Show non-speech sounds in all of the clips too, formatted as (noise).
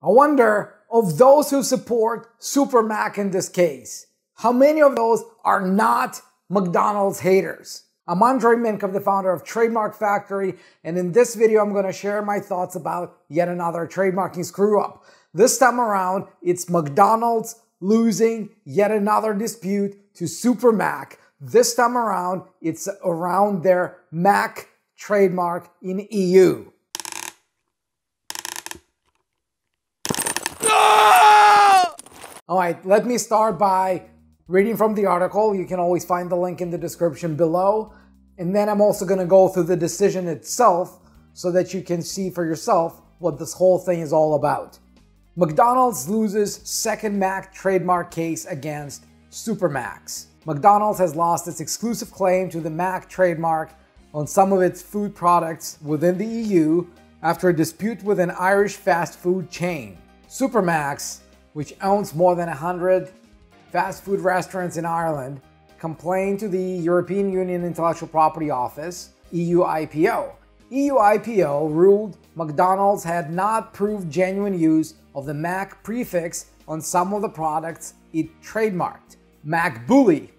I wonder, of those who support Super Mac in this case, how many of those are not McDonald's haters? I'm Andrei Mincov, the founder of Trademark Factory, and in this video, I'm going to share my thoughts about yet another trademarking screw up. This time around, it's McDonald's losing yet another dispute to Super Mac. This time around, it's around their Mac trademark in EU. All right, let me start by reading from the article. You can always find the link in the description below. And then I'm also going to go through the decision itself so that you can see for yourself what this whole thing is all about. McDonald's loses second Mac trademark case against Supermacs. McDonald's has lost its exclusive claim to the Mac trademark on some of its food products within the EU after a dispute with an Irish fast food chain. Supermacs which owns more than 100 fast food restaurants in Ireland, complained to the European Union Intellectual Property Office, EU IPO. EU IPO ruled McDonald's had not proved genuine use of the Mac prefix on some of the products it trademarked, Mac Bully.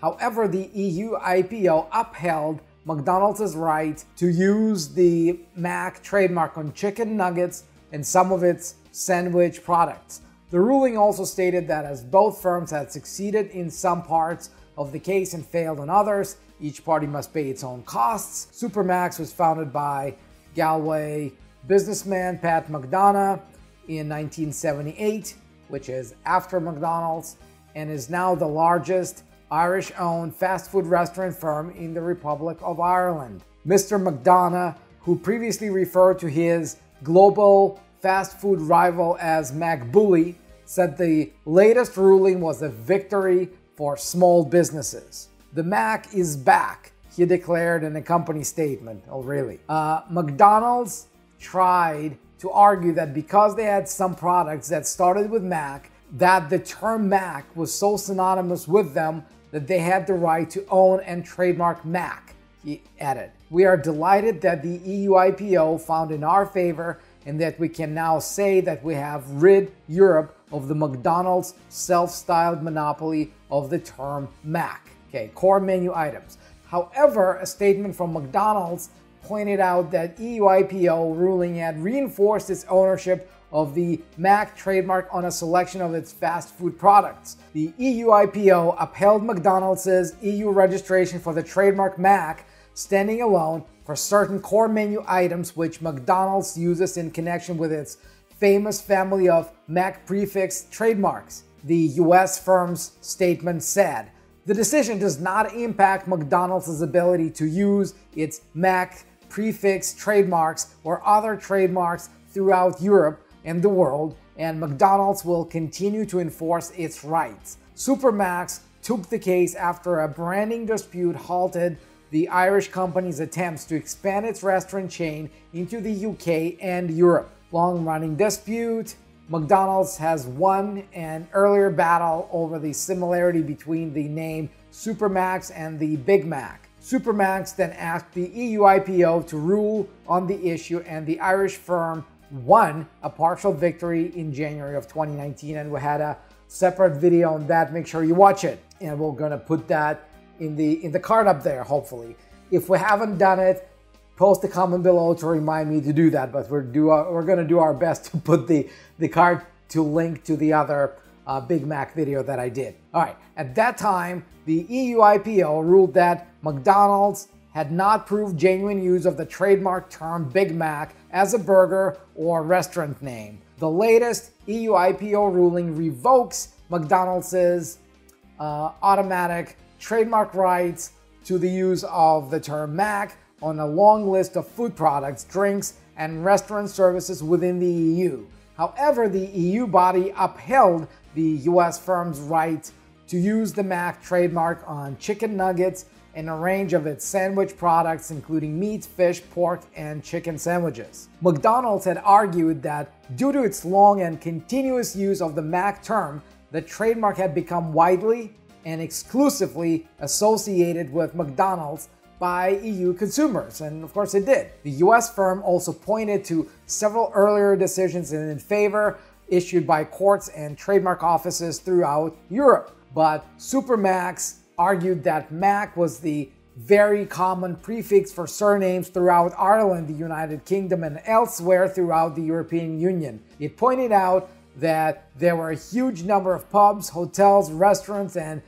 However, the EU IPO upheld McDonald's right to use the Mac trademark on chicken nuggets and some of its sandwich products. The ruling also stated that as both firms had succeeded in some parts of the case and failed on others, each party must pay its own costs. Supermac's was founded by Galway businessman Pat McDonough in 1978, which is after McDonald's, and is now the largest Irish owned fast food restaurant firm in the Republic of Ireland. Mr. McDonough, who previously referred to his global fast food rival as MacBully, said the latest ruling was a victory for small businesses. The Mac is back, he declared in a company statement. Oh, really? Uh, McDonald's tried to argue that because they had some products that started with Mac, that the term Mac was so synonymous with them that they had the right to own and trademark Mac, he added. We are delighted that the EU IPO found in our favor and that we can now say that we have rid Europe of the McDonald's self-styled monopoly of the term Mac, okay, core menu items. However, a statement from McDonald's pointed out that EU IPO ruling had reinforced its ownership of the Mac trademark on a selection of its fast food products. The EU IPO upheld McDonald's EU registration for the trademark Mac standing alone for certain core menu items which McDonald's uses in connection with its famous family of Mac prefix trademarks, the US firm's statement said. The decision does not impact McDonald's ability to use its Mac prefix trademarks or other trademarks throughout Europe and the world, and McDonald's will continue to enforce its rights. Supermac's took the case after a branding dispute halted the Irish company's attempts to expand its restaurant chain into the UK and Europe. Long running dispute. McDonald's has won an earlier battle over the similarity between the name Supermac's and the Big Mac. Supermac's then asked the EU IPO to rule on the issue, and the Irish firm won a partial victory in January of 2019. And we had a separate video on that. Make sure you watch it. And we're gonna put that in the in the card up there, hopefully. If we haven't done it, post a comment below to remind me to do that. But we're do our, we're gonna do our best (laughs) to put the the card to link to the other uh, Big Mac video that I did. All right, at that time, the EU IPO ruled that McDonald's had not proved genuine use of the trademark term Big Mac as a burger or restaurant name. The latest EU IPO ruling revokes McDonald's uh, automatic trademark rights to the use of the term Mac on a long list of food products, drinks, and restaurant services within the EU. However, the EU body upheld the US firm's right to use the Mac trademark on chicken nuggets and a range of its sandwich products, including meat, fish, pork, and chicken sandwiches. McDonald's had argued that due to its long and continuous use of the Mac term, the trademark had become widely and exclusively associated with McDonald's by EU consumers, and of course it did. The US firm also pointed to several earlier decisions in favor issued by courts and trademark offices throughout Europe. But Supermac's argued that Mac was the very common prefix for surnames throughout Ireland, the United Kingdom, and elsewhere throughout the European Union. It pointed out that there were a huge number of pubs, hotels, restaurants, and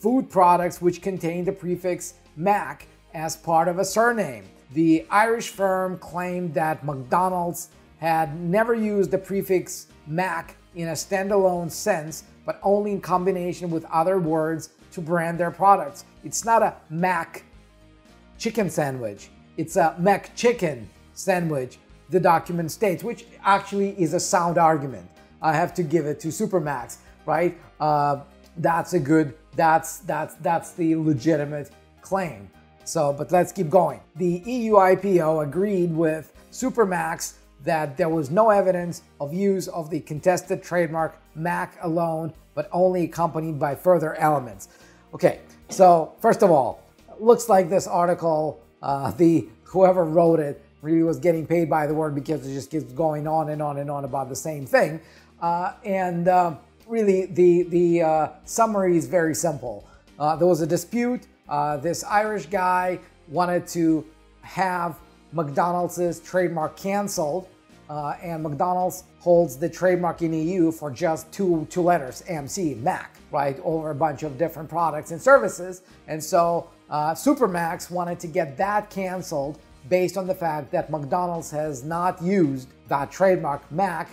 food products which contain the prefix Mac as part of a surname. The Irish firm claimed that McDonald's had never used the prefix Mac in a standalone sense, but only in combination with other words to brand their products. It's not a Mac chicken sandwich, it's a Mac chicken sandwich, the document states, which actually is a sound argument. I have to give it to Supermac's, right? Uh, that's a good, that's, that's, that's the legitimate claim. So, but let's keep going. The EU IPO agreed with Supermac's that there was no evidence of use of the contested trademark Mac alone, but only accompanied by further elements. Okay, so first of all, looks like this article, uh, (laughs) the whoever wrote it really was getting paid by the word because it just keeps going on and on and on about the same thing. Uh, and uh, really, the the uh, summary is very simple. Uh, there was a dispute. Uh, this Irish guy wanted to have McDonald's trademark canceled, uh, and McDonald's holds the trademark in EU for just two two letters, MC, Mac, right, over a bunch of different products and services. And so uh, Supermac's wanted to get that canceled based on the fact that McDonald's has not used that trademark Mac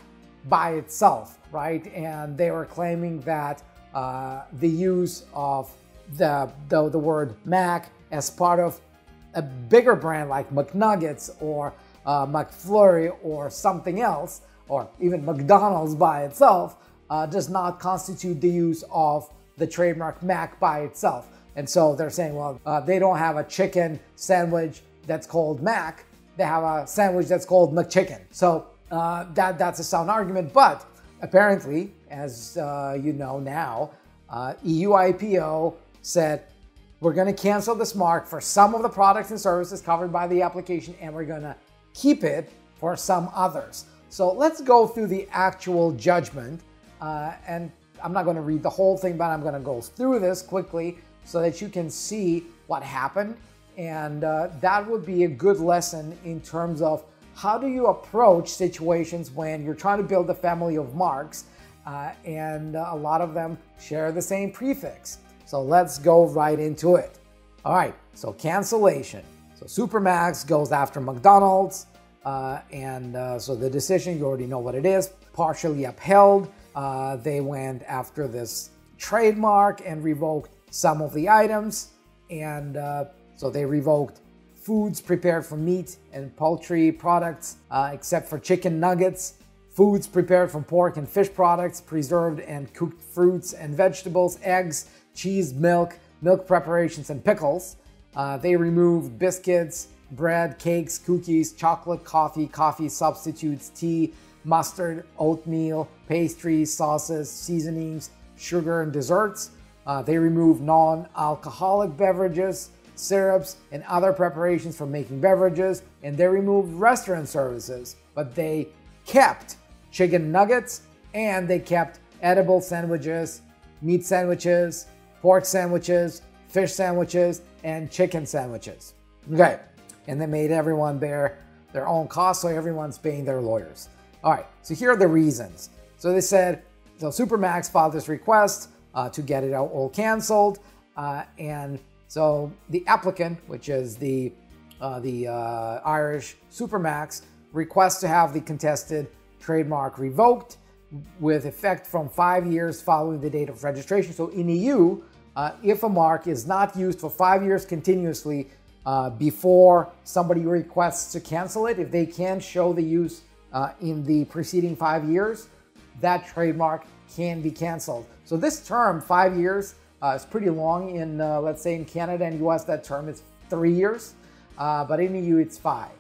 by itself, right? And they were claiming that uh, the use of the, the the word Mac as part of a bigger brand like McNuggets or uh, McFlurry or something else, or even McDonald's by itself, uh, does not constitute the use of the trademark Mac by itself. And so they're saying, well, uh, they don't have a chicken sandwich that's called Mac. They have a sandwich that's called McChicken. So uh, that that's a sound argument. But apparently, as uh, you know now, uh, EU IPO said we're going to cancel this mark for some of the products and services covered by the application, and we're going to keep it for some others. So let's go through the actual judgment. Uh, and I'm not going to read the whole thing, but I'm going to go through this quickly so that you can see what happened. And uh, that would be a good lesson in terms of how do you approach situations when you're trying to build a family of marks uh, and uh, a lot of them share the same prefix. So let's go right into it. All right, so cancellation. So Supermac's goes after McDonald's, uh, and uh, so the decision, you already know what it is, partially upheld. Uh, they went after this trademark and revoked some of the items, and uh, so they revoked foods prepared from meat and poultry products, uh, except for chicken nuggets, foods prepared from pork and fish products, preserved and cooked fruits and vegetables, eggs, cheese, milk, milk preparations, and pickles. Uh, they removed biscuits, bread, cakes, cookies, chocolate, coffee, coffee substitutes, tea, mustard, oatmeal, pastries, sauces, seasonings, sugar, and desserts. Uh, they removed non alcoholic beverages, syrups, and other preparations for making beverages, and they removed restaurant services, but they kept chicken nuggets and they kept edible sandwiches, meat sandwiches, pork sandwiches, fish sandwiches, and chicken sandwiches. Okay, and they made everyone bear their own costs, so everyone's paying their lawyers. All right, so here are the reasons. So they said, so Supermac's filed this request uh, to get it all canceled, uh, and so the applicant, which is the uh, the uh, Irish Supermac's, requests to have the contested trademark revoked with effect from five years following the date of registration. So in EU, uh, if a mark is not used for five years continuously uh, before somebody requests to cancel it, if they can't show the use uh, in the preceding five years, that trademark can be canceled. So this term, five years, uh, is pretty long. In uh, let's say in Canada and US, that term is three years, uh, but in EU it's five.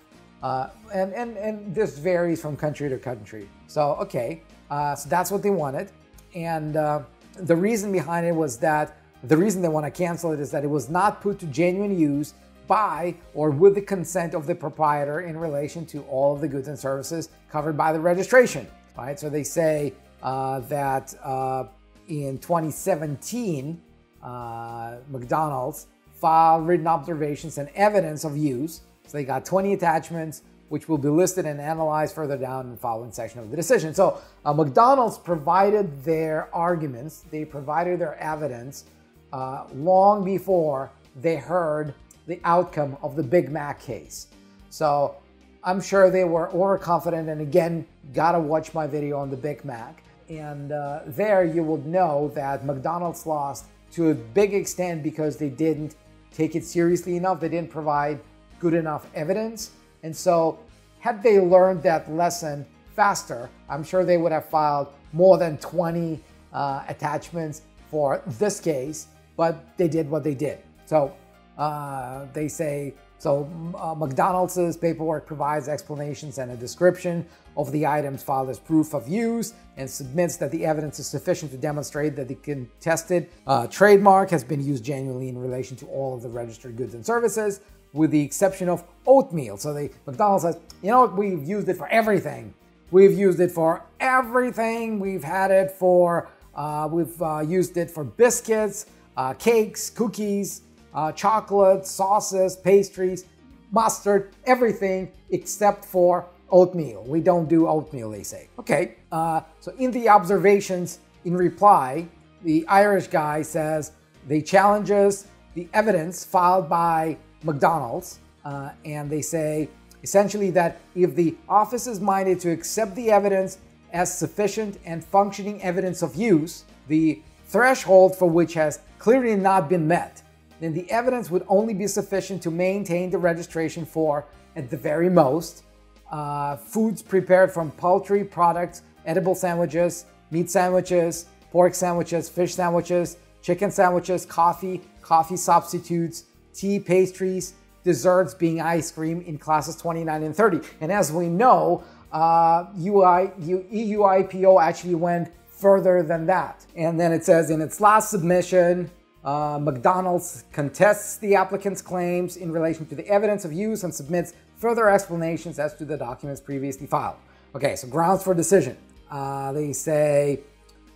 and, and, and this varies from country to country. So, okay, so that's what they wanted. And the reason behind it was that the reason they want to cancel it is that it was not put to genuine use by or with the consent of the proprietor in relation to all of the goods and services covered by the registration. Right? So they say uh, that uh, in 2017, uh, McDonald's filed written observations and evidence of use. So they got 20 attachments, which will be listed and analyzed further down in the following section of the decision. So uh, McDonald's provided their arguments, they provided their evidence uh, long before they heard the outcome of the Big Mac case. So I'm sure they were overconfident. And again, gotta watch my video on the Big Mac. And uh, there you will know that McDonald's lost to a big extent because they didn't take it seriously enough. They didn't provide good enough evidence. And so, had they learned that lesson faster, I'm sure they would have filed more than 20 uh, attachments for this case, but they did what they did. So, uh, they say so uh, McDonald's paperwork provides explanations and a description of the items filed as proof of use and submits that the evidence is sufficient to demonstrate that the contested uh, trademark has been used genuinely in relation to all of the registered goods and services, with the exception of oatmeal. So the McDonald's says, you know what, we've used it for everything. We've used it for everything. We've had it for, uh, we've uh, used it for biscuits, uh, cakes, cookies, uh, chocolate, sauces, pastries, mustard, everything except for oatmeal. We don't do oatmeal, they say. Okay, uh, so in the observations in reply, the Irish guy says they challenges the evidence filed by McDonald's, uh, and they say essentially that if the office is minded to accept the evidence as sufficient and functioning evidence of use, the threshold for which has clearly not been met, then the evidence would only be sufficient to maintain the registration for, at the very most, uh, foods prepared from poultry products, edible sandwiches, meat sandwiches, pork sandwiches, fish sandwiches, chicken sandwiches, coffee, coffee substitutes, tea, pastries, desserts being ice cream in classes 29 and 30. And as we know, uh, UI, actually went further than that. And then it says in its last submission, uh, McDonald's contests the applicant's claims in relation to the evidence of use and submits further explanations as to the documents previously filed. Okay, so grounds for decision. Uh, they say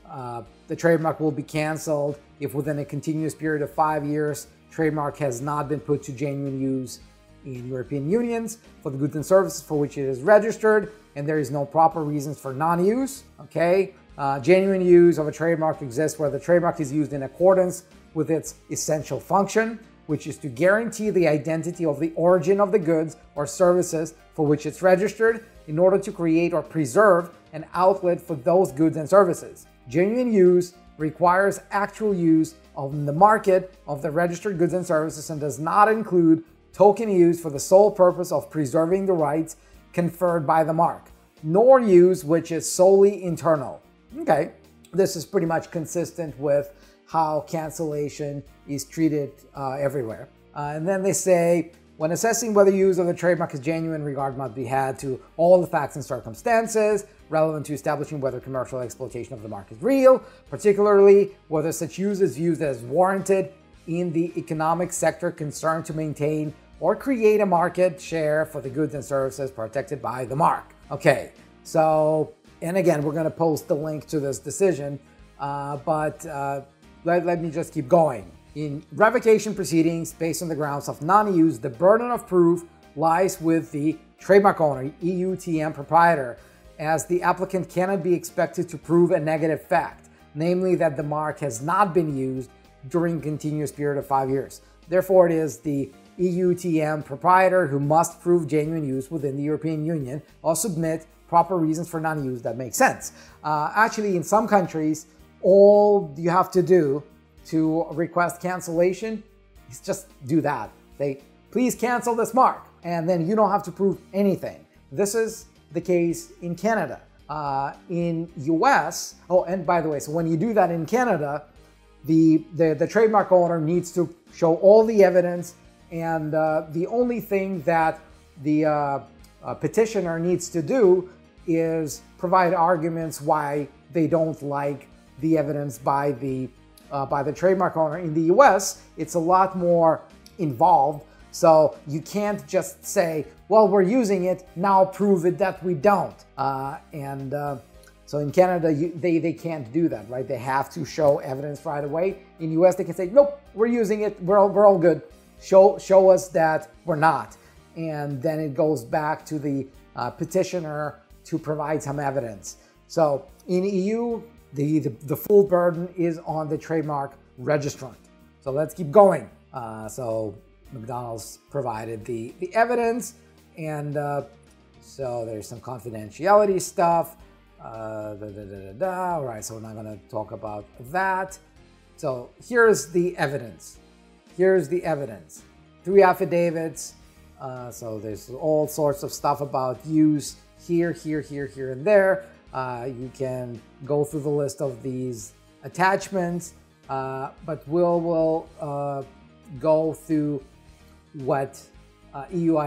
uh, the trademark will be canceled if within a continuous period of five years, trademark has not been put to genuine use in European unions for the goods and services for which it is registered, and there is no proper reasons for non-use. Okay, uh, genuine use of a trademark exists where the trademark is used in accordance with its essential function, which is to guarantee the identity of the origin of the goods or services for which it's registered in order to create or preserve an outlet for those goods and services. Genuine use requires actual use of the market of the registered goods and services and does not include token use for the sole purpose of preserving the rights conferred by the mark, nor use which is solely internal. Okay, this is pretty much consistent with how cancellation is treated uh, everywhere. Uh, and then they say, when assessing whether use of the trademark is genuine, regard must be had to all the facts and circumstances relevant to establishing whether commercial exploitation of the mark is real, particularly whether such use is used as warranted in the economic sector concerned to maintain or create a market share for the goods and services protected by the mark. Okay, so, and again, we're going to post the link to this decision, uh, but uh, let, let me just keep going. In revocation proceedings based on the grounds of non-use, the burden of proof lies with the trademark owner, EUTM proprietor, as the applicant cannot be expected to prove a negative fact, namely that the mark has not been used during a continuous period of five years. Therefore, it is the EUTM proprietor who must prove genuine use within the European Union or submit proper reasons for non-use that make sense. Uh, actually, in some countries, all you have to do to request cancellation is just do that. They please cancel this mark, and then you don't have to prove anything. This is the case in Canada. Uh, in US, oh, and by the way, so when you do that in Canada, the, the, the trademark owner needs to show all the evidence, and uh, the only thing that the uh, uh petitioner needs to do is provide arguments why they don't like the evidence by the uh, by the trademark owner. In the U.S., it's a lot more involved. So you can't just say, well, we're using it, now prove it that we don't. Uh, and uh, so in Canada, you, they, they can't do that, right? They have to show evidence right away. In US, they can say, nope, we're using it, we're all, we're all good. Show, show us that we're not. And then it goes back to the uh, petitioner to provide some evidence. So in EU, the, the, the, full burden is on the trademark registrant. So let's keep going. Uh, so McDonald's provided the, the evidence, and uh, so there's some confidentiality stuff. Uh, da, da, da, da, All right, so we're not going to talk about that. So here's the evidence. Here's the evidence. Three affidavits. Uh, so there's all sorts of stuff about use here, here, here, here, and there. Uh, you can go through the list of these attachments, uh, but we'll, will uh, go through what uh, EU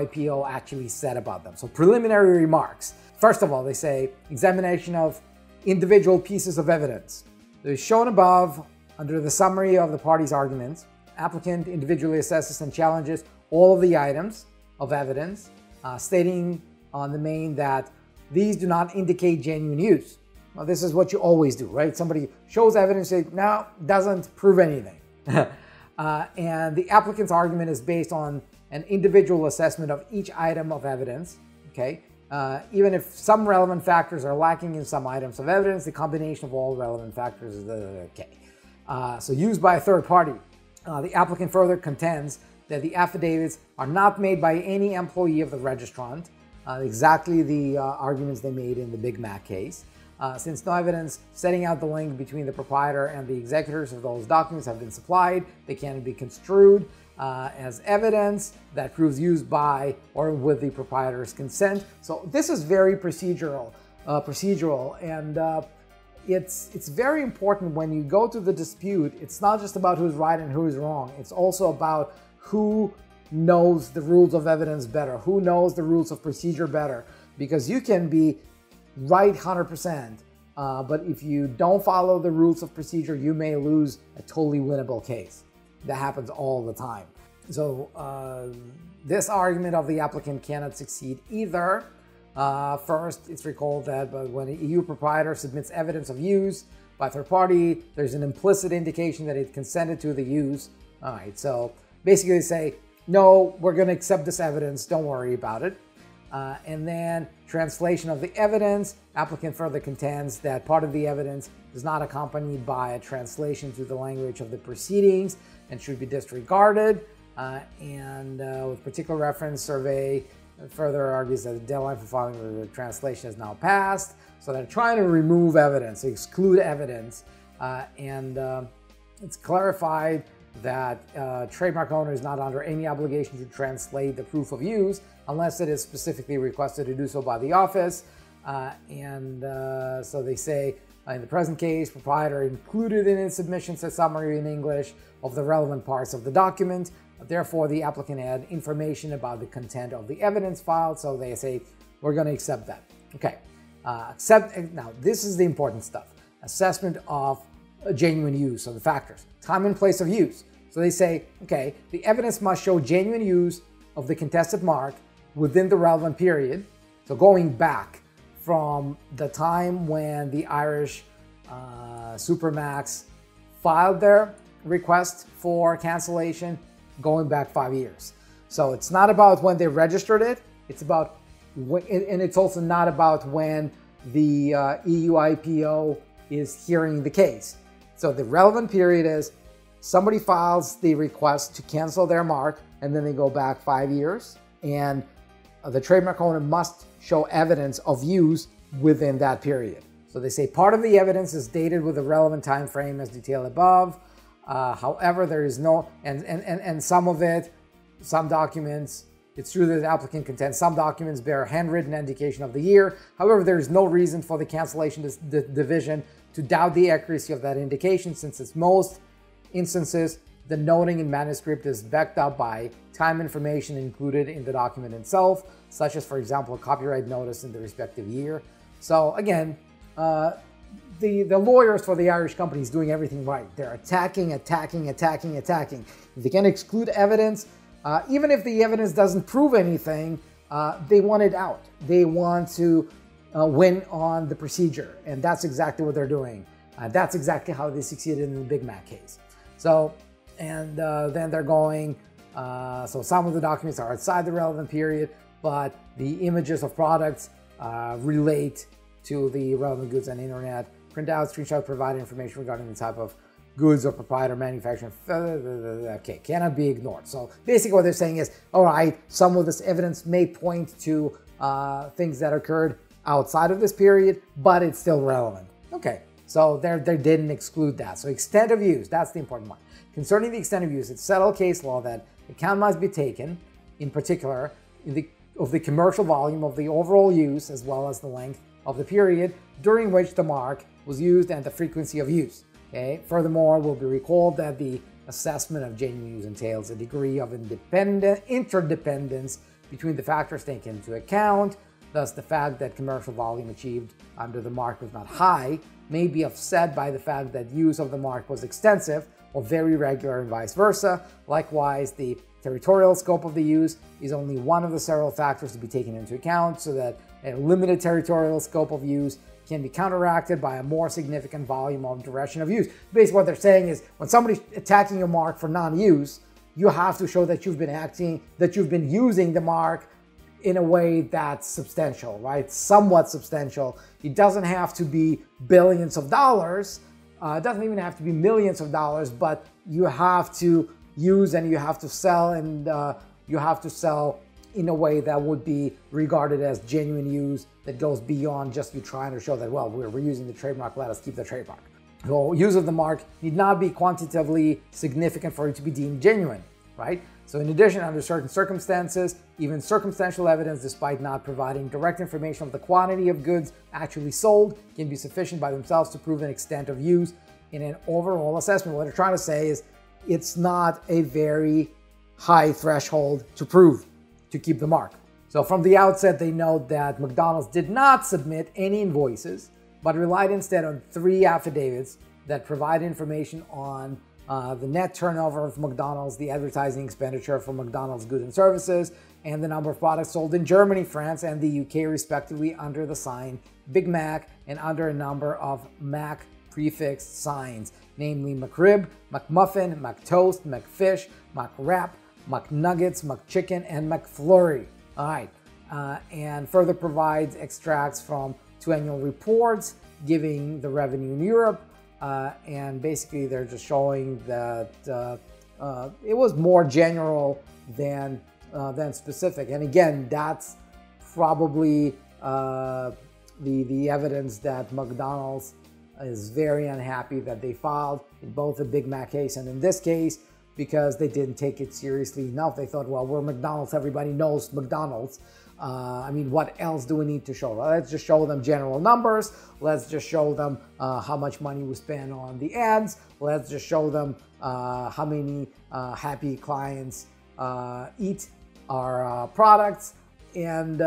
actually said about them. So preliminary remarks. First of all, they say examination of individual pieces of evidence. They're shown above under the summary of the parties' arguments. Applicant individually assesses and challenges all of the items of evidence, uh, stating on the main that these do not indicate genuine use. Well, this is what you always do, right? Somebody shows evidence, say, no, doesn't prove anything. (laughs) uh, and the applicant's argument is based on an individual assessment of each item of evidence, okay? Uh, even if some relevant factors are lacking in some items of evidence, the combination of all relevant factors is okay. Uh, so used by a third party. Uh, the applicant further contends that the affidavits are not made by any employee of the registrant, uh, exactly the uh, arguments they made in the Big Mac case. Uh, since no evidence setting out the link between the proprietor and the executors of those documents have been supplied, they can be construed uh, as evidence that proves used by or with the proprietor's consent. So this is very procedural, uh, procedural, and uh, it's it's very important when you go to the dispute. It's not just about who's right and who's wrong. It's also about who knows the rules of evidence better, who knows the rules of procedure better, because you can be right 100%. Uh, but if you don't follow the rules of procedure, you may lose a totally winnable case. That happens all the time. So uh, this argument of the applicant cannot succeed either. Uh, first, it's recalled that when an EU proprietor submits evidence of use by third party, there's an implicit indication that it consented to the use. All right, so basically say, no, we're going to accept this evidence, don't worry about it. Uh, and then translation of the evidence, applicant further contends that part of the evidence is not accompanied by a translation to the language of the proceedings and should be disregarded. Uh, and uh, with particular reference, survey further argues that the deadline for filing the translation is now passed. So they're trying to remove evidence, exclude evidence. Uh, and uh, it's clarified that uh, trademark owner is not under any obligation to translate the proof of use unless it is specifically requested to do so by the office. Uh, and uh, so they say uh, in the present case, proprietor included in its submissions a summary in English of the relevant parts of the document. Therefore, the applicant had information about the content of the evidence filed. So they say, we're going to accept that. Okay. Uh, accept now. This is the important stuff. Assessment of genuine use of the factors, time and place of use. So they say, okay, the evidence must show genuine use of the contested mark within the relevant period. So going back from the time when the Irish uh, Supermac's filed their request for cancellation, going back five years. So it's not about when they registered it, it's about and it's also not about when the uh, EU IPO is hearing the case. So the relevant period is somebody files the request to cancel their mark and then they go back five years and the trademark owner must show evidence of use within that period. So they say part of the evidence is dated with the relevant time frame as detailed above. Uh, however, there is no, and, and, and, and some of it, some documents, it's true that the applicant contends some documents bear handwritten indication of the year. However, there is no reason for the cancellation division to doubt the accuracy of that indication since in most instances, the noting in manuscript is backed up by time information included in the document itself, such as, for example, a copyright notice in the respective year. So again, uh, the, the lawyers for the Irish company is doing everything right. They're attacking, attacking, attacking, attacking. If they can exclude evidence, uh, even if the evidence doesn't prove anything, uh, they want it out. They want to uh, on the procedure, and that's exactly what they're doing. Uh, that's exactly how they succeeded in the Big Mac case. So, and uh, then they're going. Uh, so some of the documents are outside the relevant period, but the images of products relate to the relevant goods on the internet. Print out, screenshot, provide information regarding the type of goods or proprietor manufacturing. Okay, cannot be ignored. So basically, what they're saying is, all right, some of this evidence may point to uh, things that occurred outside of this period, but it's still relevant. Okay, so they they didn't exclude that. So extent of use, that's the important one. Concerning the extent of use, it's settled case law that account must be taken, in particular, in the, of the commercial volume of the overall use as well as the length of the period during which the mark was used and the frequency of use. Okay. Furthermore, will be recalled that the assessment of genuine use entails a degree of interdependence between the factors taken into account. Thus, the fact that commercial volume achieved under the mark was not high may be offset by the fact that use of the mark was extensive or very regular and vice versa. Likewise, the territorial scope of the use is only one of the several factors to be taken into account so that a limited territorial scope of use can be counteracted by a more significant volume of direction of use. Basically, what they're saying is when somebody's attacking your mark for non-use, you have to show that you've been acting, that you've been using the mark in a way that's substantial, right? Somewhat substantial. It doesn't have to be billions of dollars. Uh, it doesn't even have to be millions of dollars, but you have to use and you have to sell and uh, you have to sell in a way that would be regarded as genuine use that goes beyond just you trying to show that, well, we're, we're using the trademark, let us keep the trademark. So use of the mark need not be quantitatively significant for it to be deemed genuine, right? So in addition, under certain circumstances, even circumstantial evidence, despite not providing direct information of the quantity of goods actually sold, can be sufficient by themselves to prove an extent of use in an overall assessment. What they're trying to say is it's not a very high threshold to prove to keep the mark. So from the outset, they note that McDonald's did not submit any invoices, but relied instead on three affidavits that provide information on uh, the net turnover of McDonald's, the advertising expenditure for McDonald's goods and services, and the number of products sold in Germany, France, and the UK, respectively, under the sign Big Mac and under a number of Mac prefixed signs, namely McRib, McMuffin, McToast, McFish, McWrap, McNuggets, McChicken, and McFlurry. All right. Uh, and further provides extracts from two annual reports giving the revenue in Europe. Uh, and basically, they're just showing that uh, uh it was more general than uh, than specific. And again, that's probably uh, the the evidence that McDonald's is very unhappy that they filed in both the Big Mac case and in this case because they didn't take it seriously enough. They thought, well, we're McDonald's, everybody knows McDonald's. Uh, I mean, what else do we need to show? Let's just show them general numbers. Let's just show them uh, how much money we spend on the ads. Let's just show them uh, how many uh, happy clients uh, eat our uh, products. And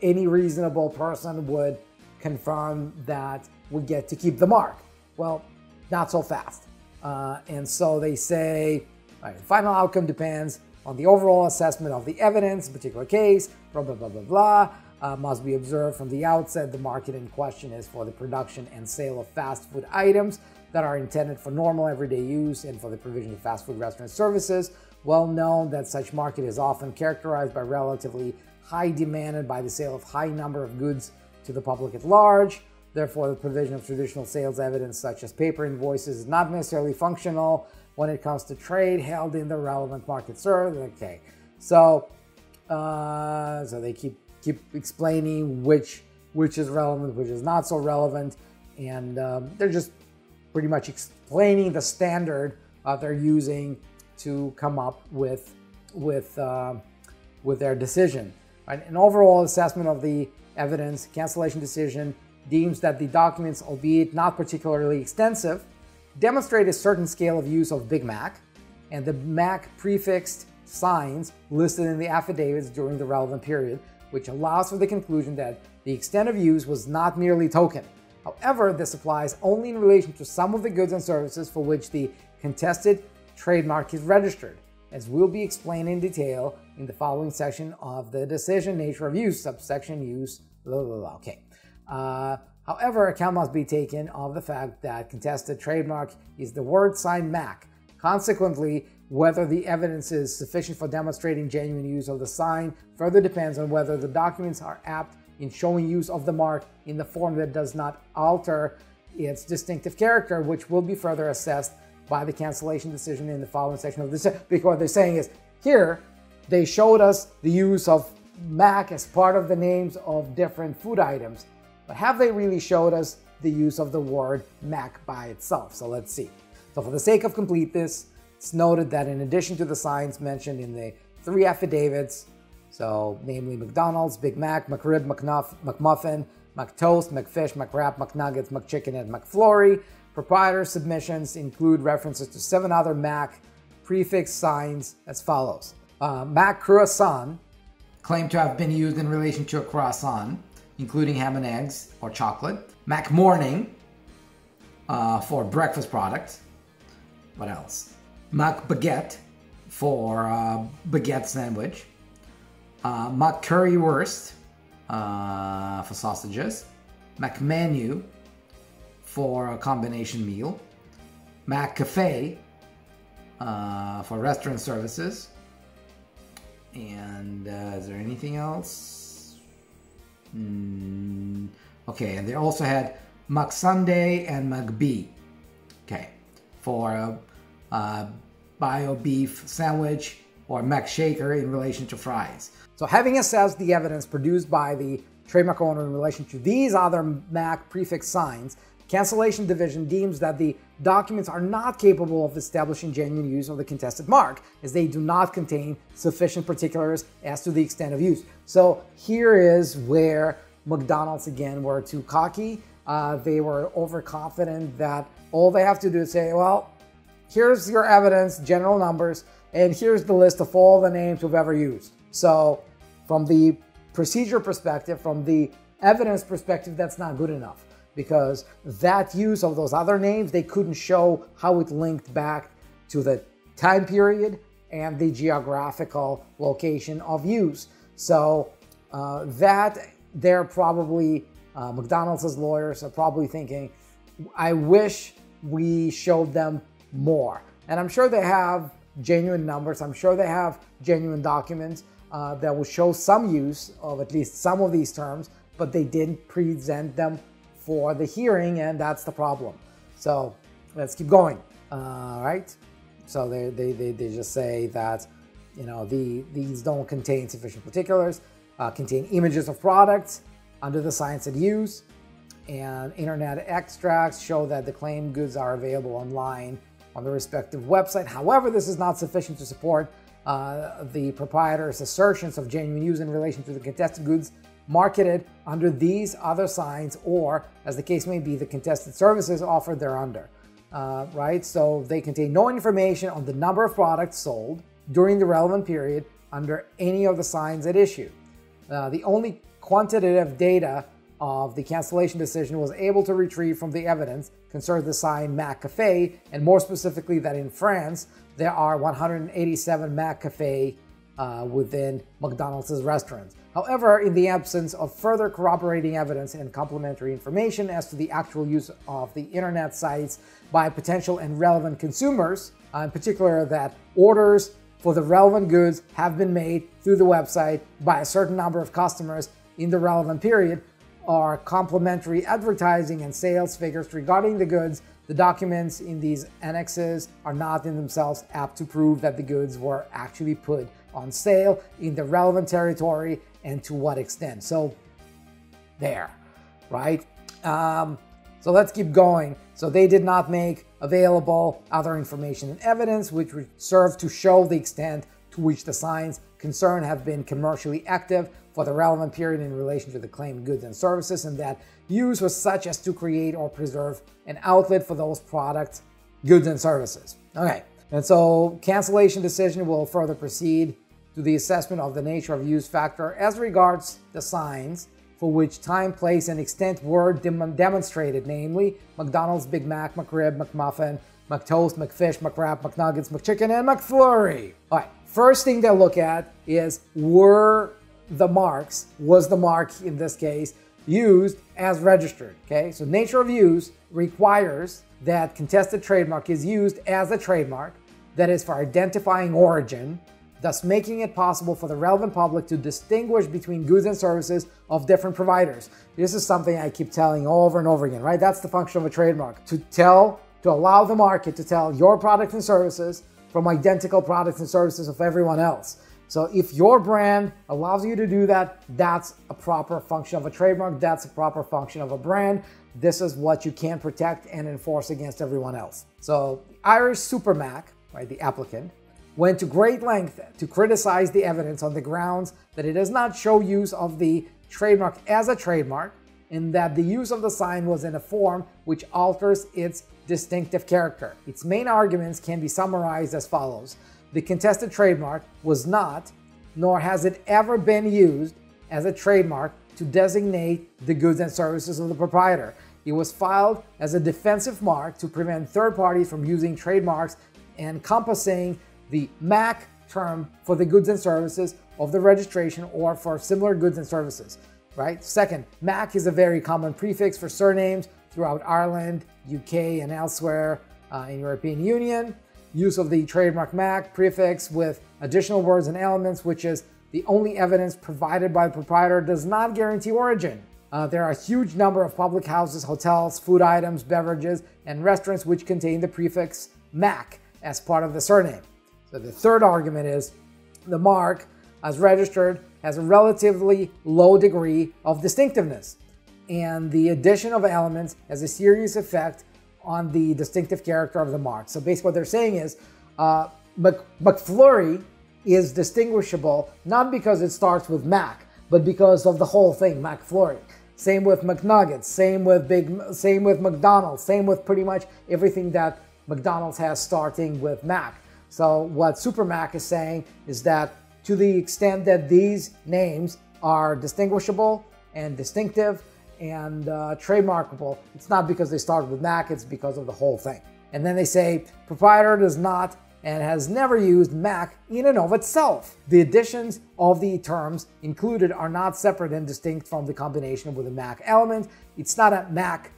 any reasonable person would confirm that we get to keep the mark. Well, not so fast. And so they say, right, final outcome depends on the overall assessment of the evidence, particular case, blah, blah, blah, blah, blah. Uh, must be observed from the outset the market in question is for the production and sale of fast food items that are intended for normal everyday use and for the provision of fast food restaurant services. Well known that such market is often characterized by relatively high demand and by the sale of high number of goods to the public at large. Therefore, the provision of traditional sales evidence, such as paper invoices, is not necessarily functional when it comes to trade held in the relevant market served. Okay, so uh, so they keep keep explaining which which is relevant, which is not so relevant, and um, they're just pretty much explaining the standard uh, they're using to come up with with uh, with their decision. Right? An overall assessment of the evidence, cancellation decision deems that the documents, albeit not particularly extensive, demonstrate a certain scale of use of Big Mac and the Mac prefixed signs listed in the affidavits during the relevant period, which allows for the conclusion that the extent of use was not merely token. However, this applies only in relation to some of the goods and services for which the contested trademark is registered. as will be explained in detail in the following section of the decision nature of use, subsection use, blah, blah, blah. Okay. Uh, however, account must be taken of the fact that contested trademark is the word sign Mac. Consequently, whether the evidence is sufficient for demonstrating genuine use of the sign further depends on whether the documents are apt in showing use of the mark in the form that does not alter its distinctive character, which will be further assessed by the cancellation decision in the following section of this. Because what they're saying is here, they showed us the use of Mac as part of the names of different food items. But have they really showed us the use of the word Mac by itself? So let's see. So for the sake of completeness, it's noted that in addition to the signs mentioned in the three affidavits, so namely McDonald's, Big Mac, McRib, McNuff, McMuffin, McToast, McFish, McWrap, McNuggets, McChicken, and McFlurry. Proprietor submissions include references to seven other Mac prefix signs as follows. Uh, Mac croissant, claimed to have been used in relation to a croissant, including ham and eggs or chocolate. Mac morning, uh, for breakfast products. What else? Mac baguette, for uh, baguette sandwich. Uh, Mac currywurst, uh, for sausages. Mac menu, for a combination meal. Mac Cafe uh, for restaurant services. And uh, is there anything else? Mm, okay, and they also had Mac Sundae and Mac B. Okay, for a, a bio beef sandwich or Mac Shaker in relation to fries. So having assessed the evidence produced by the trademark owner in relation to these other Mac prefix signs, Cancellation Division deems that the documents are not capable of establishing genuine use of the contested mark, as they do not contain sufficient particulars as to the extent of use. So here is where McDonald's again were too cocky. Uh, they were overconfident that all they have to do is say, well, here's your evidence, general numbers, and here's the list of all the names we've ever used. So from the procedure perspective, from the evidence perspective, that's not good enough because that use of those other names, they couldn't show how it linked back to the time period and the geographical location of use. So uh, that they're probably, uh, McDonald's lawyers are probably thinking, I wish we showed them more. And I'm sure they have genuine numbers. I'm sure they have genuine documents uh, that will show some use of at least some of these terms, but they didn't present them for the hearing, and that's the problem. So let's keep going. All right. So they, they, they, they just say that, you know, the, these don't contain sufficient particulars, uh, contain images of products under the science of use, and internet extracts show that the claimed goods are available online on the respective website. However, this is not sufficient to support uh, the proprietor's assertions of genuine use in relation to the contested goods marketed under these other signs or, as the case may be, the contested services offered thereunder. Uh, right? So they contain no information on the number of products sold during the relevant period under any of the signs at issue. Uh, the only quantitative data of the cancellation decision was able to retrieve from the evidence concerns the sign Mac Cafe, and more specifically that in France, there are 187 Mac Cafe uh, within McDonald's restaurants. However, in the absence of further corroborating evidence and complementary information as to the actual use of the internet sites by potential and relevant consumers, uh, in particular that orders for the relevant goods have been made through the website by a certain number of customers in the relevant period, are complementary advertising and sales figures regarding the goods, the documents in these annexes are not in themselves apt to prove that the goods were actually put on sale in the relevant territory and to what extent. So there, right? Um, so let's keep going. So they did not make available other information and evidence which would serve to show the extent to which the signs concerned have been commercially active for the relevant period in relation to the claimed goods and services and that use was such as to create or preserve an outlet for those products, goods and services. Okay, and so cancellation decision will further proceed to the assessment of the nature of use factor as regards the signs for which time, place, and extent were dem- demonstrated, namely McDonald's, Big Mac, McRib, McMuffin, McToast, McFish, McWrap, McNuggets, McChicken, and McFlurry. All right, first thing they'll look at is were the marks, was the mark in this case, used as registered. Okay, so nature of use requires that contested trademark is used as a trademark that is for identifying origin, thus making it possible for the relevant public to distinguish between goods and services of different providers. This is something I keep telling over and over again, right? That's the function of a trademark to tell, to allow the market to tell your products and services from identical products and services of everyone else. So if your brand allows you to do that, that's a proper function of a trademark, that's a proper function of a brand. This is what you can protect and enforce against everyone else. So Irish Supermac, right, the applicant, went to great length to criticize the evidence on the grounds that it does not show use of the trademark as a trademark and that the use of the sign was in a form which alters its distinctive character. Its main arguments can be summarized as follows. The contested trademark was not, nor has it ever been used as a trademark to designate the goods and services of the proprietor. It was filed as a defensive mark to prevent third parties from using trademarks encompassing the MAC term for the goods and services of the registration or for similar goods and services, right? Second, MAC is a very common prefix for surnames throughout Ireland, UK, and elsewhere uh, in European Union. Use of the trademark MAC prefix with additional words and elements, which is the only evidence provided by the proprietor, does not guarantee origin. Uh, there are a huge number of public houses, hotels, food items, beverages, and restaurants which contain the prefix MAC as part of the surname. So the third argument is the mark, as registered, has a relatively low degree of distinctiveness, and the addition of elements has a serious effect on the distinctive character of the mark. So basically, what they're saying is uh, Mc, McFlurry is distinguishable not because it starts with Mac, but because of the whole thing, McFlurry. Same with McNuggets, same with Big, same with McDonald's, same with pretty much everything that McDonald's has starting with Mac. So what Supermac is saying is that to the extent that these names are distinguishable and distinctive and uh, trademarkable, it's not because they started with Mac, it's because of the whole thing. And then they say proprietor does not and has never used Mac in and of itself. The additions of the terms included are not separate and distinct from the combination with a Mac element. It's not a Mac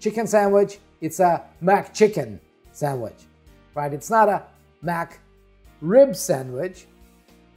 chicken sandwich, it's a McChicken sandwich, right? It's not a Mac rib sandwich.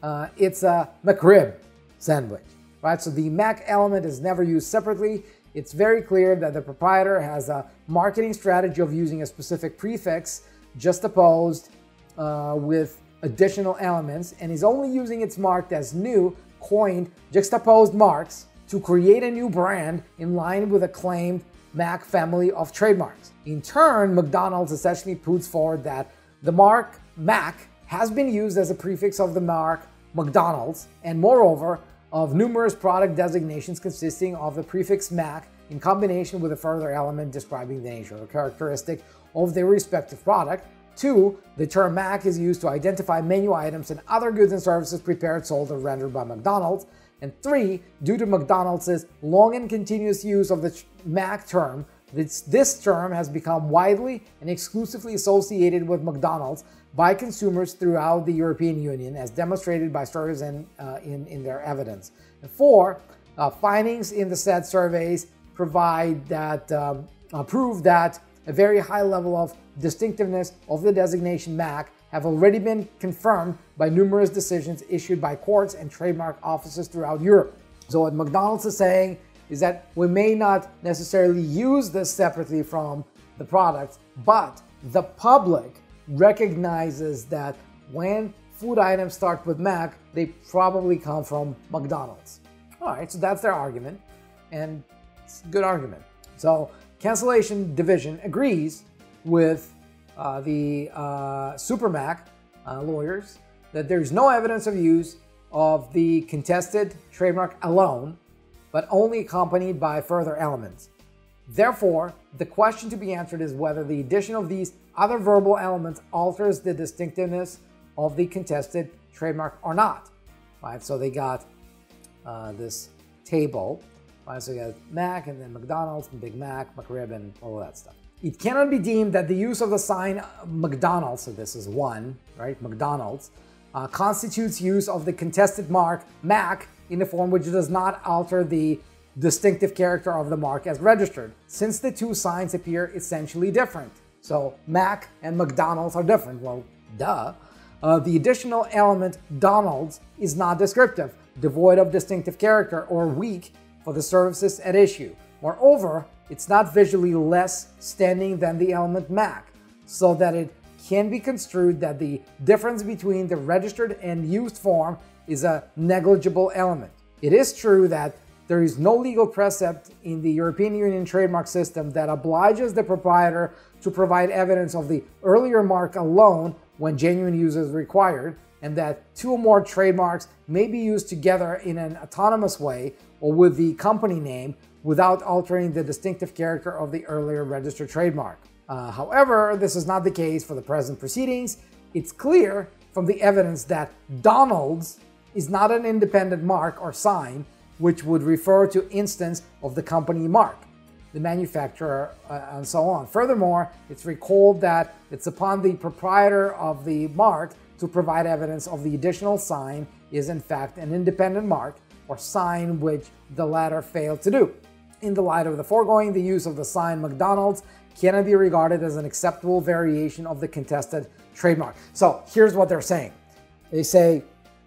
Uh, it's a McRib sandwich, right? So the Mac element is never used separately. It's very clear that the proprietor has a marketing strategy of using a specific prefix just opposed uh, with additional elements, and is only using its marked as new, coined, juxtaposed marks to create a new brand in line with a claimed Mac family of trademarks. In turn, McDonald's essentially puts forward that the mark Mac has been used as a prefix of the mark McDonald's, and moreover, of numerous product designations consisting of the prefix Mac in combination with a further element describing the nature or characteristic of their respective product. Two, the term Mac is used to identify menu items and other goods and services prepared, sold, or rendered by McDonald's. And three, due to McDonald's long and continuous use of the Mac term, this, this term has become widely and exclusively associated with McDonald's by consumers throughout the European Union, as demonstrated by surveys in, uh, in, in, their evidence. And four, uh, findings in the said surveys provide that um, uh, prove that a very high level of distinctiveness of the designation MAC have already been confirmed by numerous decisions issued by courts and trademark offices throughout Europe. So what McDonald's is saying is that we may not necessarily use this separately from the product, but the public recognizes that when food items start with Mac, they probably come from McDonald's. All right, so that's their argument, and it's a good argument. So, cancellation division agrees with uh, the uh, Supermac uh, lawyers that there's no evidence of use of the contested trademark alone, but only accompanied by further elements. Therefore, the question to be answered is whether the addition of these other verbal elements alters the distinctiveness of the contested trademark or not. Right, so they got uh, this table Right? So you got Mac and then McDonald's and Big Mac, McRib, and all that stuff. It cannot be deemed that the use of the sign McDonald's, so this is one, right? McDonald's, uh, constitutes use of the contested mark Mac in a form which does not alter the distinctive character of the mark as registered, since the two signs appear essentially different. So Mac and McDonald's are different. Well, duh. Uh, the additional element Donald's is not descriptive, devoid of distinctive character, or weak for the services at issue. Moreover, it's not visually less standing than the element Mac, so that it can be construed that the difference between the registered and used form is a negligible element. It is true that there is no legal precept in the European Union trademark system that obliges the proprietor to provide evidence of the earlier mark alone when genuine use is required, and that two or more trademarks may be used together in an autonomous way or with the company name without altering the distinctive character of the earlier registered trademark. Uh, however, this is not the case for the present proceedings. It's clear from the evidence that Donald's is not an independent mark or sign which would refer to instance of the company mark, the manufacturer, uh, and so on. Furthermore, it's recalled that it's upon the proprietor of the mark to provide evidence of the additional sign is in fact an independent mark or sign which the latter failed to do. In the light of the foregoing, the use of the sign McDonald's cannot be regarded as an acceptable variation of the contested trademark. So here's what they're saying. They say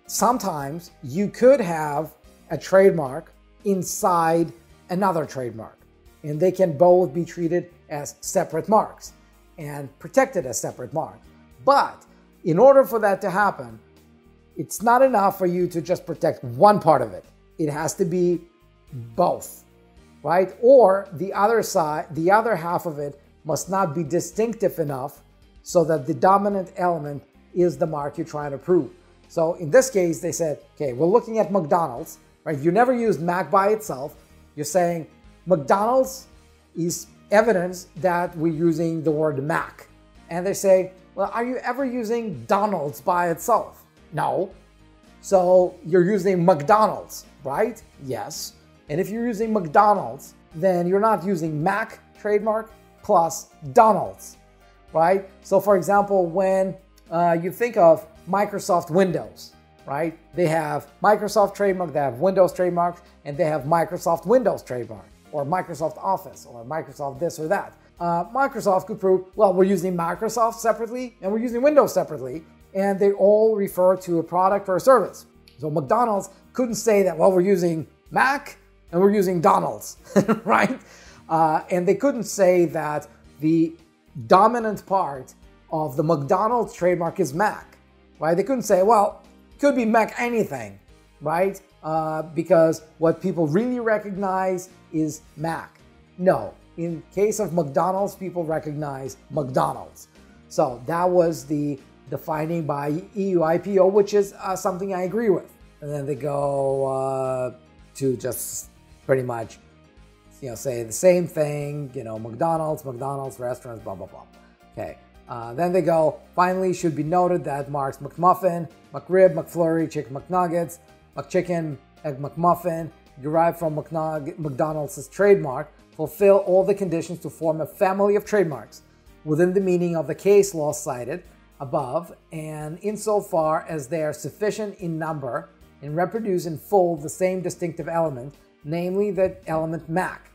sometimes you could have a trademark inside another trademark, and they can both be treated as separate marks and protected as separate marks. But in order for that to happen, it's not enough for you to just protect one part of it. It has to be both, right? Or the other side, the other half of it must not be distinctive enough so that the dominant element is the mark you're trying to prove. So in this case, they said, okay, we're looking at McDonald's, right? You never used Mac by itself. You're saying McDonald's is evidence that we're using the word Mac. And they say, well, are you ever using Donald's by itself? No. So you're using McDonald's, right? Yes. And if you're using McDonald's, then you're not using Mac trademark plus Donald's, right? So for example, when uh, you think of Microsoft Windows, right? They have Microsoft trademark, they have Windows trademark, and they have Microsoft Windows trademark, or Microsoft Office, or Microsoft this or that uh, Microsoft could prove, well, we're using Microsoft separately and we're using Windows separately, and they all refer to a product or a service. So McDonald's couldn't say that, well, we're using Mac and we're using Donald's, (laughs) right? Uh, and they couldn't say that the dominant part of the McDonald's trademark is Mac, right? They couldn't say, well, could be Mac anything, right? Uh, because what people really recognize is Mac. No, in case of McDonald's, people recognize McDonald's. So that was the defining by EU IPO, which is uh, something I agree with. And then they go uh, to just pretty much, you know, say the same thing, you know, McDonald's, McDonald's restaurants, blah, blah, blah. Okay. Uh, then they go, finally, should be noted that Mark's McMuffin, McRib, McFlurry, Chicken McNuggets, McChicken, Egg McMuffin, derived from McDonald's trademark, fulfill all the conditions to form a family of trademarks within the meaning of the case law cited above, and insofar as they are sufficient in number and reproduce in full the same distinctive element, namely the element Mac,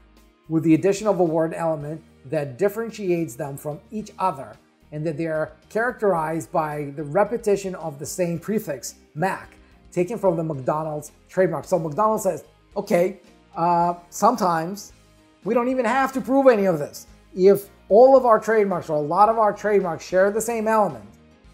with the addition of a word element that differentiates them from each other, and that they are characterized by the repetition of the same prefix, Mac, taken from the McDonald's trademark. So McDonald's says, okay, uh, sometimes we don't even have to prove any of this. If all of our trademarks or a lot of our trademarks share the same element,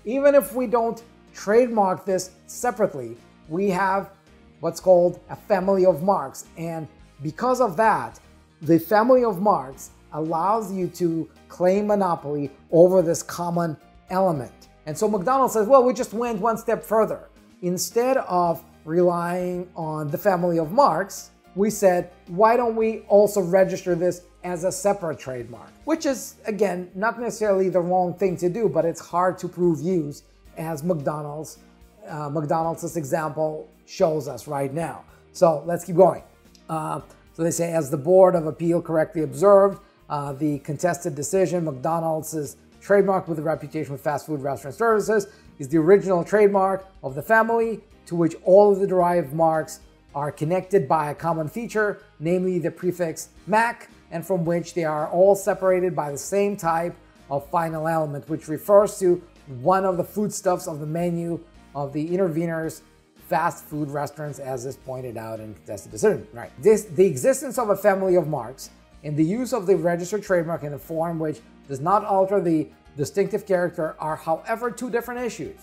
even if we don't trademark this separately, we have what's called a family of marks. And because of that, the family of marks allows you to claim monopoly over this common element. And so McDonald's says, well, we just went one step further. Instead of relying on the family of marks, we said, why don't we also register this as a separate trademark? Which is, again, not necessarily the wrong thing to do, but it's hard to prove use as McDonald's, uh, McDonald's example shows us right now. So let's keep going. Uh, So they say, as the Board of Appeal correctly observed, uh, the contested decision, McDonald's is trademark with a reputation with fast food restaurant services, is the original trademark of the family to which all of the derived marks are connected by a common feature, namely the prefix Mac, and from which they are all separated by the same type of final element, which refers to one of the foodstuffs of the menu of the interveners fast food restaurants, as is pointed out in contested decision. Right. This the existence of a family of marks and the use of the registered trademark in a form which does not alter the distinctive character are, however, two different issues.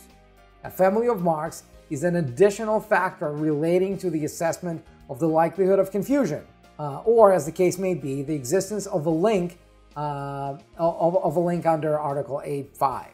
A family of marks is an additional factor relating to the assessment of the likelihood of confusion, uh, or as the case may be, the existence of a link uh, of, of, a link under Article 8.5.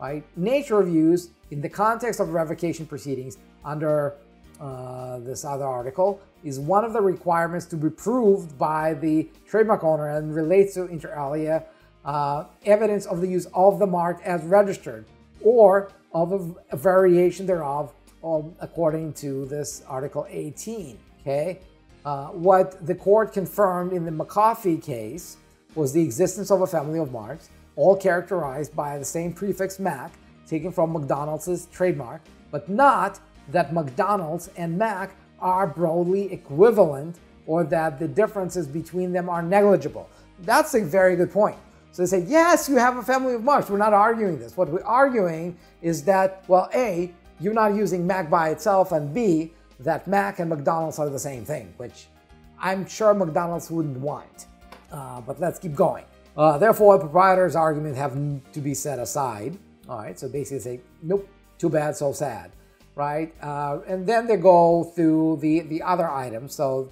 Right? Nature of use in the context of revocation proceedings under uh, this other article is one of the requirements to be proved by the trademark owner and relates to inter alia uh, evidence of the use of the mark as registered or of a, a variation thereof um, according to this article 18 okay uh, what the court confirmed in the MacCoffee case was the existence of a family of marks all characterized by the same prefix mac taken from mcdonald's trademark but not that McDonald's and Mac are broadly equivalent or that the differences between them are negligible. That's a very good point. So they say, yes, you have a family of marks. We're not arguing this. What we're arguing is that, well, A, you're not using Mac by itself, and B, that Mac and McDonald's are the same thing, which I'm sure McDonald's wouldn't want. Uh, but let's keep going. Uh, therefore, a proprietor's argument have to be set aside. All right, so basically say, nope, too bad, so sad right? Uh, and then they go through the, the other items. So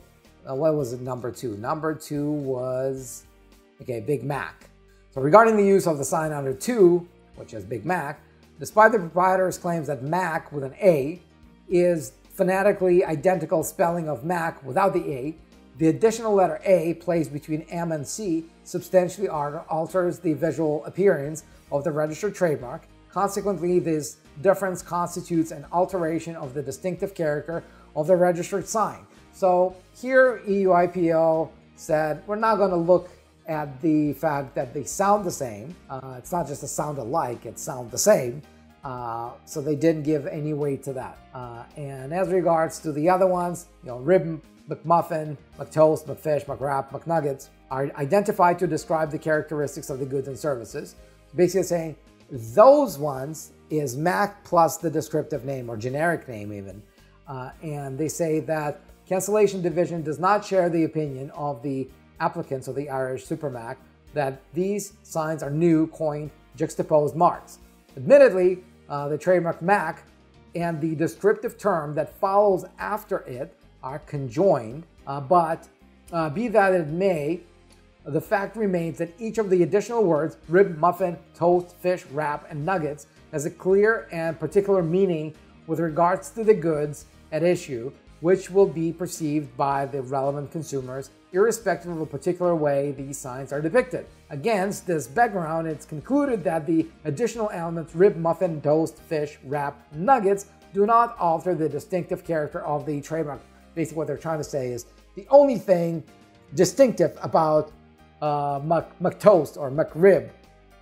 uh, what was it, number two? Number two was, okay, Big Mac. So regarding the use of the sign under two, which is Big Mac, despite the proprietor's claims that Mac with an A is phonetically identical spelling of Mac without the A, the additional letter A placed between M and C substantially alters the visual appearance of the registered trademark. Consequently, this difference constitutes an alteration of the distinctive character of the registered sign. So here EUIPO said, we're not going to look at the fact that they sound the same. Uh, it's not just a sound alike, it sound the same. Uh, so they didn't give any weight to that. Uh, and as regards to the other ones, you know, rib, McMuffin, McToast, McFish, McWrap, McNuggets are identified to describe the characteristics of the goods and services. Basically saying those ones is Mac plus the descriptive name or generic name even. Uh, and they say that cancellation division does not share the opinion of the applicants of the Irish SuperMac that these signs are new coined juxtaposed marks. Admittedly, uh, the trademark Mac and the descriptive term that follows after it are conjoined, uh, but uh, be that it may, the fact remains that each of the additional words, rib, muffin, toast, fish, wrap, and nuggets, has a clear and particular meaning with regards to the goods at issue, which will be perceived by the relevant consumers irrespective of a particular way these signs are depicted. Against this background, it's concluded that the additional elements rib, muffin, toast, fish, wrap, nuggets do not alter the distinctive character of the trademark. Basically, what they're trying to say is the only thing distinctive about uh, Mc, McToast or McRib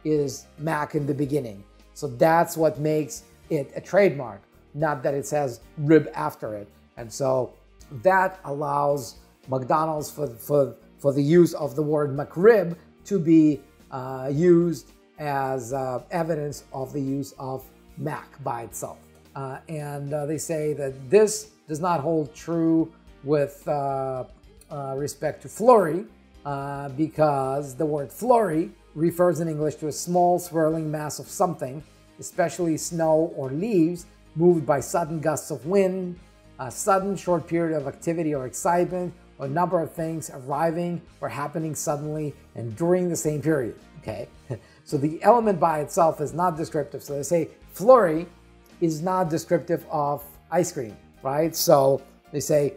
is Mac in the beginning. So that's what makes it a trademark, not that it says rib after it. And so that allows McDonald's for, for, for the use of the word McRib to be uh, used as uh, evidence of the use of Mac by itself. Uh, and uh, they say that this does not hold true with uh, uh, respect to flurry because the word flurry refers in English to a small swirling mass of something, especially snow or leaves, moved by sudden gusts of wind, a sudden short period of activity or excitement, or a number of things arriving or happening suddenly and during the same period. Okay, (laughs) so the element by itself is not descriptive. So they say flurry is not descriptive of ice cream, right? So they say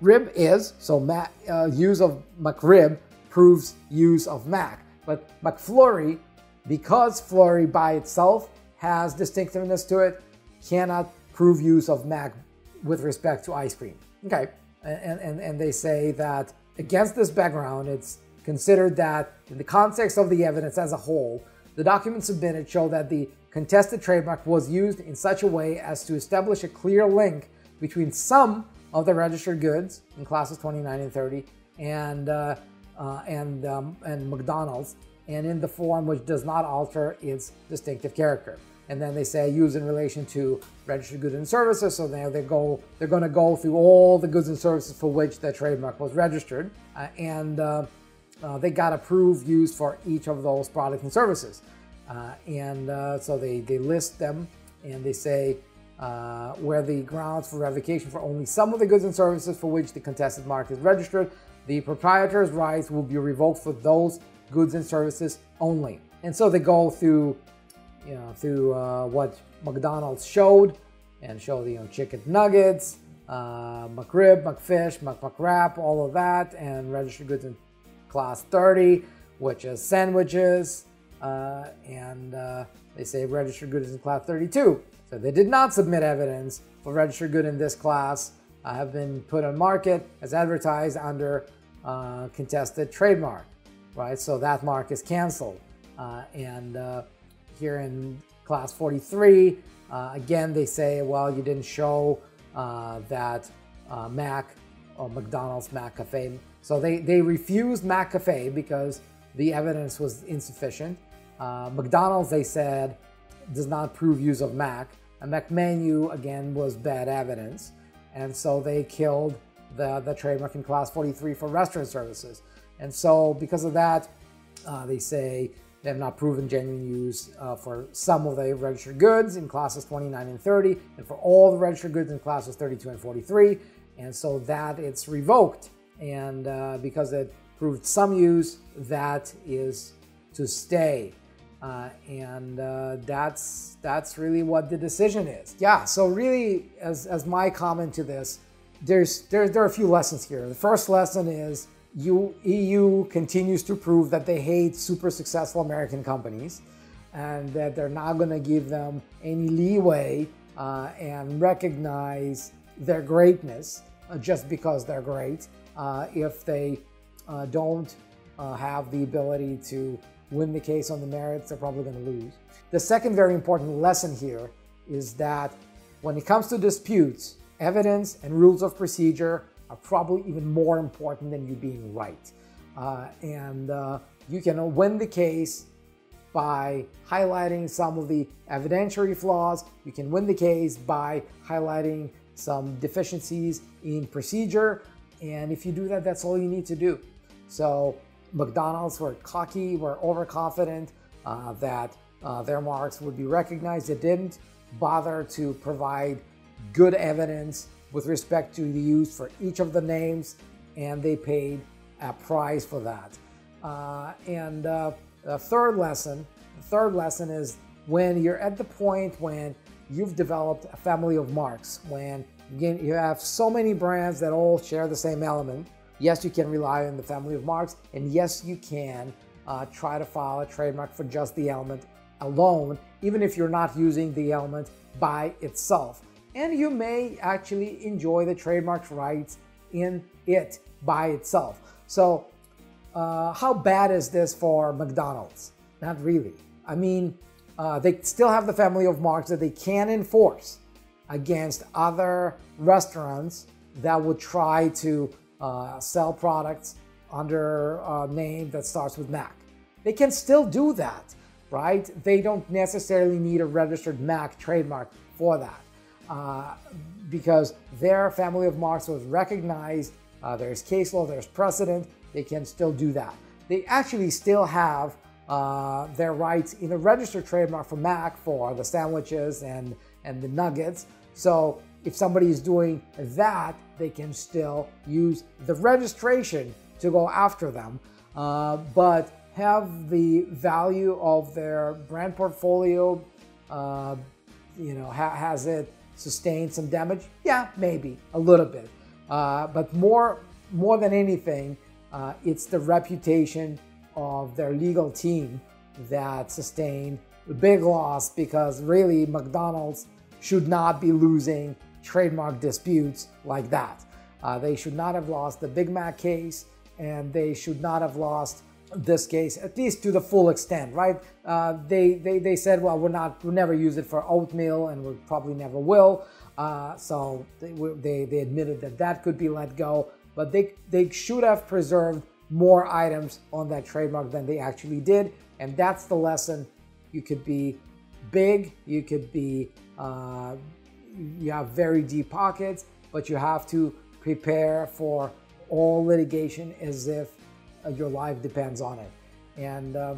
rib is, so Mac, uh, use of McRib proves use of Mac. But McFlurry, because Flurry by itself has distinctiveness to it, cannot prove use of Mac with respect to ice cream. Okay, and, and, and they say that against this background, it's considered that in the context of the evidence as a whole, the documents submitted show that the contested trademark was used in such a way as to establish a clear link between some of the registered goods in classes 29 and 30 and uh, uh, and um, and McDonald's, and in the form which does not alter its distinctive character. And then they say use in relation to registered goods and services. So now they go, they're going to go through all the goods and services for which the trademark was registered, uh, and uh, uh, they got approved use for each of those products and services. Uh, and uh, so they they list them, and they say uh, where the grounds for revocation for only some of the goods and services for which the contested mark is registered the proprietor's rights will be revoked for those goods and services only. And so they go through, you know, through uh, what McDonald's showed and show the you know, chicken nuggets, uh, McRib, McFish, McMcWrap, all of that, and registered goods in class 30, which is sandwiches, uh, and uh, they say registered goods in class 32. So they did not submit evidence for registered good in this class, have been put on market as advertised under uh, contested trademark, right? So that mark is canceled. Uh, and here in class 43, uh, again, they say, well, you didn't show uh, that Mac or McDonald's McCafe. So they, they refused McCafe because the evidence was insufficient. McDonald's, they said, does not prove use of Mac. A Mac menu, again, was bad evidence. And so they killed the, the trademark in class 43 for restaurant services. And so because of that, uh, they say they have not proven genuine use uh, for some of the registered goods in classes 29 and 30, and for all the registered goods in classes 32 and 43. And so that it's revoked. And uh, because it proved some use, that is to stay. Uh, and uh, that's that's really what the decision is. Yeah. So really, as as my comment to this, there's there, there are a few lessons here. The first lesson is EU continues to prove that they hate super successful American companies and that they're not going to give them any leeway uh, and recognize their greatness uh, just because they're great uh, if they uh, don't uh, have the ability to win the case on the merits, they're probably going to lose. The second very important lesson here is that when it comes to disputes, Evidence and rules of procedure are probably even more important than you being right. Uh, and uh, you can win the case by highlighting some of the evidentiary flaws. You can win the case by highlighting some deficiencies in procedure. And if you do that, that's all you need to do. So McDonald's were cocky, were overconfident uh, that uh, their marks would be recognized. They didn't bother to provide good evidence with respect to the use for each of the names, and they paid a price for that. Uh, and uh, the third lesson, the third lesson is when you're at the point when you've developed a family of marks, when again, you have so many brands that all share the same element. Yes, you can rely on the family of marks, and yes, you can uh, try to file a trademark for just the element alone, even if you're not using the element by itself and you may actually enjoy the trademark rights in it by itself. So, uh, how bad is this for McDonald's? Not really. I mean, uh, they still have the family of marks that they can enforce against other restaurants that would try to uh, sell products under a name that starts with Mac. They can still do that, right? They don't necessarily need a registered Mac trademark for that uh, because their family of marks was recognized. Uh, there's case law, there's precedent. They can still do that. They actually still have uh, their rights in a registered trademark for Mac for the sandwiches and, and the nuggets. So if somebody is doing that, they can still use the registration to go after them, uh, but have the value of their brand portfolio, uh, you know, ha- has it sustain some damage? Yeah, maybe a little bit. Uh, but more, more than anything, uh, it's the reputation of their legal team that sustained the big loss because really McDonald's should not be losing trademark disputes like that. Uh, they should not have lost the Big Mac case, and they should not have lost this case, at least to the full extent, right? Uh, they, they, they said, well, we're not, we'll never use it for oatmeal and we probably never will. Uh, so they, they, they admitted that that could be let go, but they, they should have preserved more items on that trademark than they actually did. And that's the lesson. You could be big, you could be, uh, you have very deep pockets, but you have to prepare for all litigation as if your life depends on it. And uh,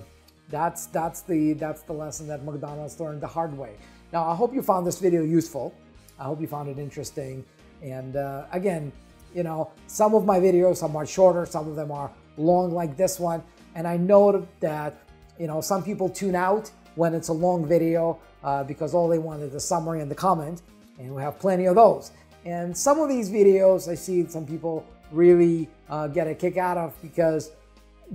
that's that's the that's the lesson that McDonald's learned the hard way. Now I hope you found this video useful. I hope you found it interesting. And uh, again, you know, some of my videos are shorter, some of them are long like this one. And I know that you know some people tune out when it's a long video uh, because all they want is the summary and the comment, and we have plenty of those. And some of these videos I see some people really uh, get a kick out of because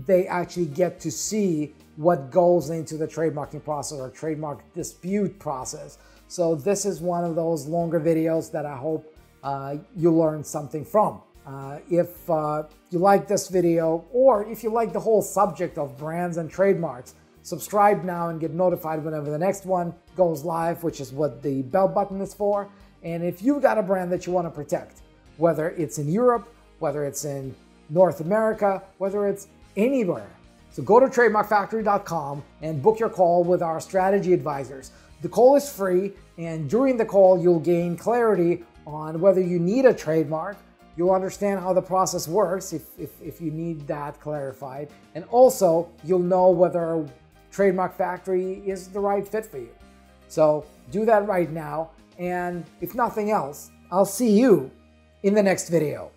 they actually get to see what goes into the trademarking process or trademark dispute process. So this is one of those longer videos that I hope uh, you learn something from. Uh, if uh, you like this video or if you like the whole subject of brands and trademarks, subscribe now and get notified whenever the next one goes live, which is what the bell button is for. And if you've got a brand that you want to protect, whether it's in Europe, whether it's in North America, whether it's anywhere. So go to trademarkfactory.com and book your call with our strategy advisors. The call is free, and during the call, you'll gain clarity on whether you need a trademark. You'll understand how the process works if, if, if you need that clarified. And also, you'll know whether Trademark Factory is the right fit for you. So do that right now. And if nothing else, I'll see you in the next video.